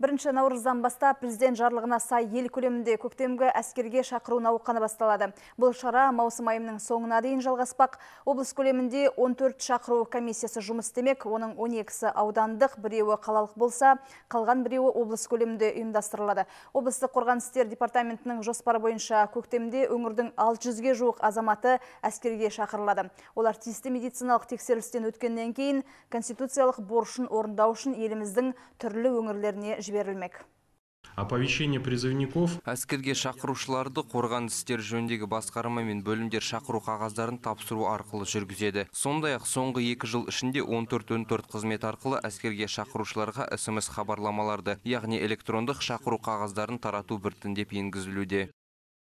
Бірінші наурыздан бастап президент жарлығына сай ел көлемінде көктемгі әскерге шақыру науқаны басталады. Бұл шара маусым айының соңына дейін жалғаспақ. Облыс көлемінде 14 шақыру комиссиясы жұмыс істемек. Оның 12-сі аудандық, біреуі қалалық болса, қалған біреуі облыс көлемінде ұйымдастырылады. Облыстық қорғаныс істер департаментінің жоспары бойынша көктемде өңірдің 600-ге жуық азаматы әскерге шақырылады. Олар тиісті медициналық тексерілістен өткеннен кейін конституциялық борышын орындау үшін еліміздің түрлі өңірлеріне жіберілмек. Оповещение призывников әскерге шақырушыларды қорғаныс істер жөніндегі басқарма мен бөлімдер шақыру қағаздарын тапсыру арқылы жүргізеді. Сондай ақ соңғы екі жыл ішінде 14-14 қызмет арқылы әскерге шақырушыларға смс хабарламаларды яғни электрондық шақыру қағаздарын тарату біртіндеп енгізілуде.